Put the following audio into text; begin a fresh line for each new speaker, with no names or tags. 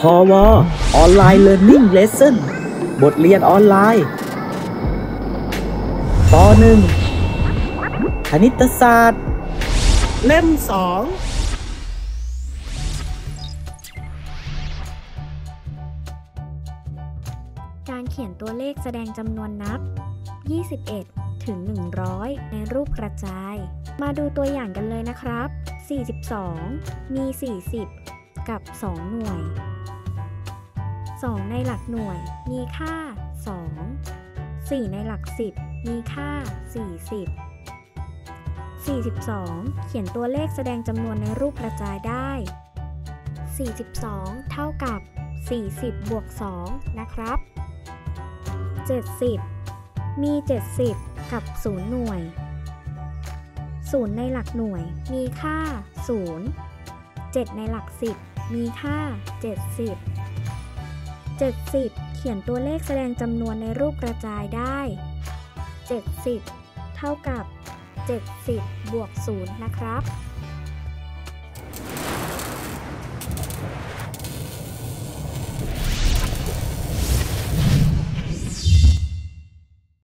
พอวออนไลน์เรียนนิ่งเลสเซ่นบทเรียนออนไลน์ปหนึ่งคณิตศาสตร์ เล่มสอง
การเขียนตัวเลขแสดงจำนวนนับ 21 ถึง 100 ในรูปกระจาย มาดูตัวอย่างกันเลยนะครับ 42 มี 40 กับ 2 หน่วย 2 ในหลักหน่วยมีค่า 2 4 ในหลัก 10 มีค่า 40 42 เขียนตัวเลขแสดงจำนวนในรูปกระจายได้ 42 เท่ากับ 40 บวก 2 นะครับ 70 มี 70 กับ 0 หน่วย 0 ในหลักหน่วยมีค่า 0 7 ในหลัก 10 มีค่า 70 70 เขียนตัวเลขแสดงจำนวนในรูปกระจายได้ 70 เท่ากับ 70 บวก 0 นะครับ